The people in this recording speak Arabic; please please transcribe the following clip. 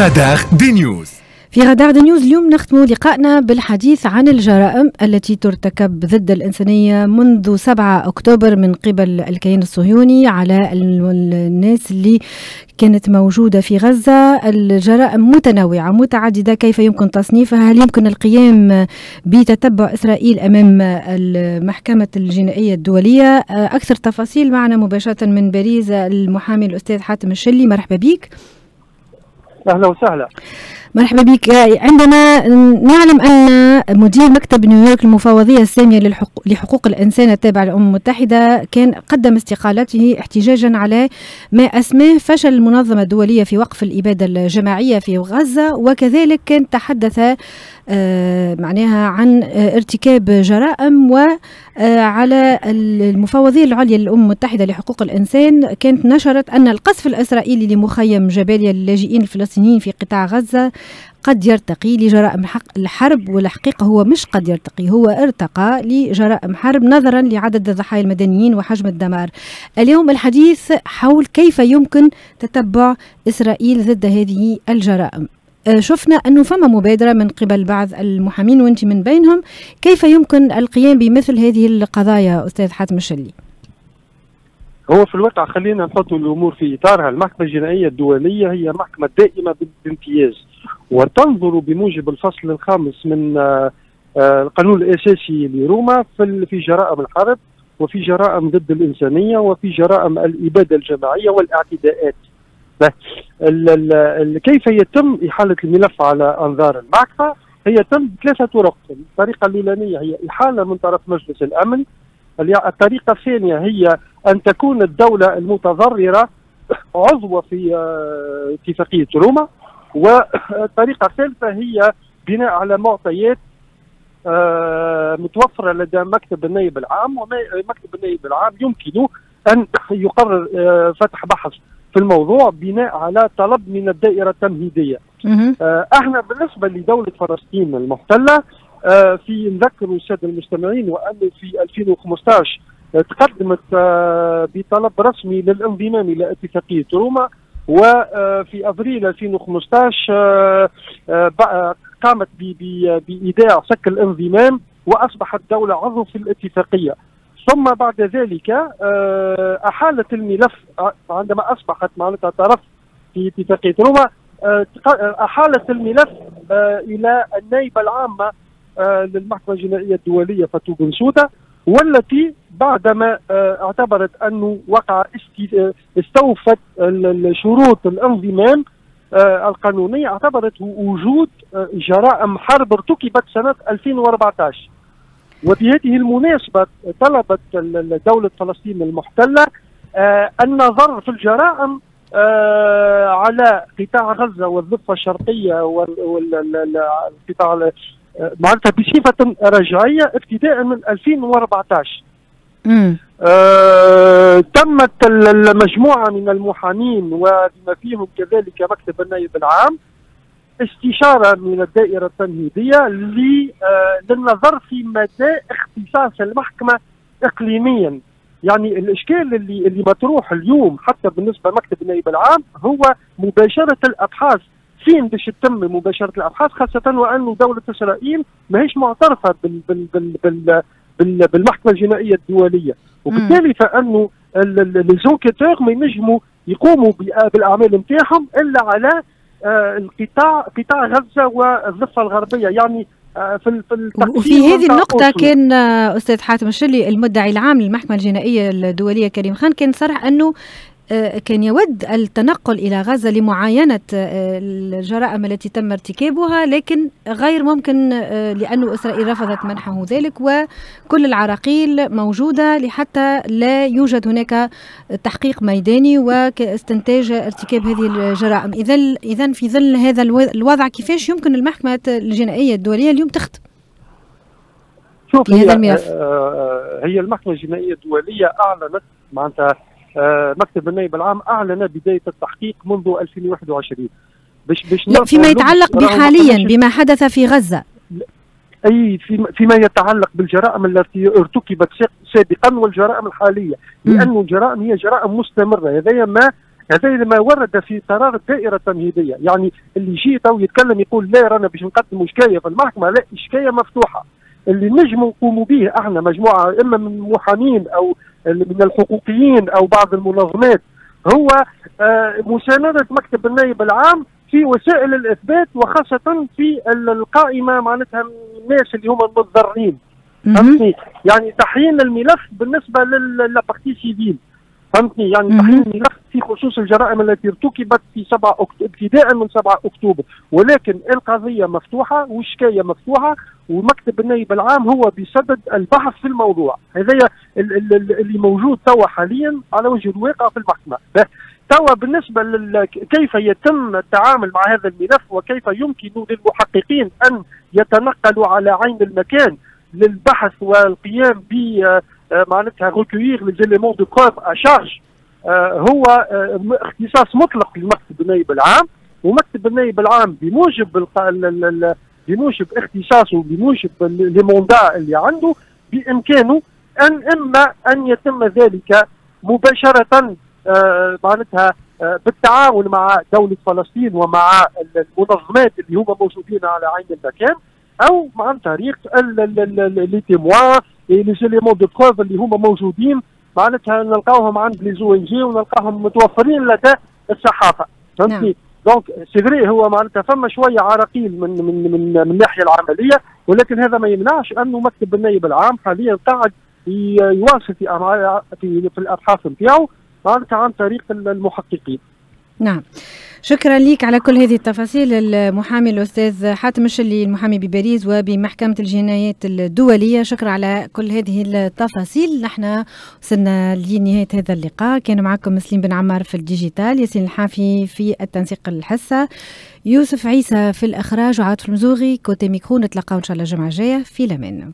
رادار دي نيوز. في غدار دي نيوز اليوم نختم لقائنا بالحديث عن الجرائم التي ترتكب ضد الإنسانية منذ 7 أكتوبر من قبل الكيان الصهيوني على الناس اللي كانت موجودة في غزة. الجرائم متنوعة متعددة كيف يمكن تصنيفها؟ هل يمكن القيام بتتبع إسرائيل أمام المحكمة الجنائية الدولية؟ أكثر تفاصيل معنا مباشرة من باريس المحامي الأستاذ حاتم الشلي. مرحبا بك. أهلا وسهلا. مرحبا بك. عندما نعلم أن مدير مكتب نيويورك المفوضية السامية لحقوق الإنسان التابع للأمم المتحدة كان قدم استقالته احتجاجا على ما أسماه فشل المنظمة الدولية في وقف الإبادة الجماعية في غزة وكذلك كان تحدث آه، معناها عن آه، ارتكاب جرائم وعلى آه، المفوضية العليا للأمم المتحدة لحقوق الإنسان. كانت نشرت أن القصف الإسرائيلي لمخيم جباليا للاجئين الفلسطينيين في قطاع غزة قد يرتقي لجرائم الحرب والحقيقة هو مش قد يرتقي هو ارتقى لجرائم حرب نظرا لعدد الضحايا المدنيين وحجم الدمار. اليوم الحديث حول كيف يمكن تتبع إسرائيل ضد هذه الجرائم. آه، شفنا أنه فما مبادرة من قبل بعض المحامين وأنت من بينهم كيف يمكن القيام بمثل هذه القضايا أستاذ حاتم الشلي؟ هو في الواقع خلينا نحط الأمور في إطارها، المحكمة الجنائية الدولية هي محكمة دائمة بامتياز. وتنظر بموجب الفصل الخامس من آه، آه، القانون الأساسي لروما في جرائم الحرب وفي جرائم ضد الإنسانية وفي جرائم الإبادة الجماعية والاعتداءات. كيف يتم إحالة الملف على أنظار المحكمة هي تم بثلاثة طرق. الطريقة الأولانية هي إحالة من طرف مجلس الأمن. الطريقة الثانية هي أن تكون الدولة المتضررة عضوة في آه، اتفاقية روما. والطريقة الثالثة هي بناء على معطيات آه، متوفرة لدى مكتب النائب العام ومكتب النائب العام يمكن أن يقرر آه، فتح بحث في الموضوع بناء على طلب من الدائرة التمهيدية. آه إحنا بالنسبة لدولة فلسطين المحتلة في نذكر الساده المستمعين وانه في 2015 تقدمت بطلب رسمي للانضمام إلى اتفاقيه روما وفي ابريل 2015 آه، آه، قامت بإيداع سك الانضمام وأصبحت دولة عضو في الاتفاقية. ثم بعد ذلك آه، أحالت الملف عندما أصبحت معناتها طرف في اتفاقية روما أحالت الملف إلى النائبة العامة للمحكمة الجنائية الدولية فتو بنسودا والتي بعدما اعتبرت أنه وقع استوفت شروط الانضمام القانونية اعتبرت وجود جرائم حرب ارتكبت سنة 2014 وبهذه المناسبة طلبت دولة فلسطين المحتلة آه، النظر في الجرائم آه، على قطاع غزة والضفة الشرقية والقطاع آه، معناتها بصفة رجعية ابتداء من 2014 آه تمت المجموعة من المحامين وبما فيهم كذلك مكتب النائب العام استشارة من الدائرة التمهيدية آه، للنظر في مدى اختصاص المحكمة اقليميا. يعني الإشكال اللي اللي مطروح اليوم حتى بالنسبة لمكتب النائب العام هو مباشرة الأبحاث فين باش تتم مباشرة الأبحاث خاصة وانه دولة إسرائيل ماهيش معترفة بال بال بال بال بال بالمحكمة الجنائية الدولية. وبالتالي فانه ليزونكيتور ما ينجموا يقوموا بالأعمال نتاعهم إلا على آه، القطاع قطاع غزة والضفة الغربية. يعني آه، في في وفي هذه النقطة كان آه، أستاذ حاتم الشلي المدعي العام للمحكمة الجنائية الدولية كريم خان كان صرح أنه آه، كان يود التنقل إلى غزة لمعاينة آه، الجرائم التي تم ارتكابها لكن غير ممكن آه، لأن إسرائيل رفضت منحه ذلك وكل العراقيل موجودة لحتى لا يوجد هناك تحقيق ميداني واستنتاج ارتكاب هذه الجرائم. إذا إذا في ظل هذا الوضع كيفاش يمكن المحكمة الجنائية الدولية اليوم تخطئ شوف هي, هي المحكمة الجنائية الدولية أعلنت معناتها آه، مكتب النائب العام أعلن بداية التحقيق منذ 2021 باش باش فيما يتعلق بحاليا بما حدث في غزة. أي فيما يتعلق بالجرائم التي ارتكبت سابقا والجرائم الحالية. لأنه الجرائم هي جرائم مستمرة. هذايا ما هذا ما ورد في قرار الدائرة التمهيدية. يعني اللي يجي تو يتكلم يقول لا رانا باش نقدموا شكاية في المحكمة. لا شكاية مفتوحة. اللي نجموا نقوموا به إحنا مجموعة إما من المحامين أو من الحقوقيين أو بعض المنظمات هو آه، مساندة مكتب النائب العام في وسائل الإثبات وخاصة في القائمة معناتها الناس اللي هم المتضررين. فهمتني؟ يعني تحيين الملف بالنسبة لل partie civile فهمتني؟ يعني تحيين الملف في خصوص الجرائم التي ارتكبت في 7 أكتوبر ابتداء من 7 أكتوبر. ولكن القضية مفتوحة والشكايه مفتوحة ومكتب النائب العام هو بصدد البحث في الموضوع. هذا اللي موجود توا حاليا على وجه الواقع في المحكمة. توا بالنسبة لل... كيف يتم التعامل مع هذا الملف وكيف يمكن للمحققين أن يتنقلوا على عين المكان للبحث والقيام ب آه، معناتها recueillir les éléments de preuve à charge هو آه، اختصاص مطلق لمكتب النائب العام ومكتب النائب العام بموجب بموجب اختصاصه بموجب لي موندا اللي عنده بإمكانه أن إما أن يتم ذلك مباشرة آه، معناتها آه، بالتعاون مع دولة فلسطين ومع المنظمات اللي هم موجودين على عين المكان أو عن طريق لي تيموا les éléments de preuve اللي هم موجودين معناتها نلقاوهم عند les ONG ونلقاهم متوفرين لدى الصحافة. فهمتني نعم. donc c'est vrai هو معناتها فما شوية عراقيل من من من, من الناحية العملية ولكن هذا ما يمنعش انه مكتب النائب العام حاليا قاعد يواصل في في, في الأبحاث نتاعو معناتها عن طريق المحققين. نعم. شكرا لك على كل هذه التفاصيل. المحامي الأستاذ حاتم الشلي المحامي بباريس وبمحكمة الجنايات الدولية. شكرا على كل هذه التفاصيل. نحن وصلنا لنهاية هذا اللقاء. كان معكم مسلم بن عمار في ال digital ياسين الحافي في التنسيق الحسه يوسف عيسى في الإخراج وعاطف المزوغي. côté micro نتلقاو إن شاء الله الجمعة الجاية. في لمان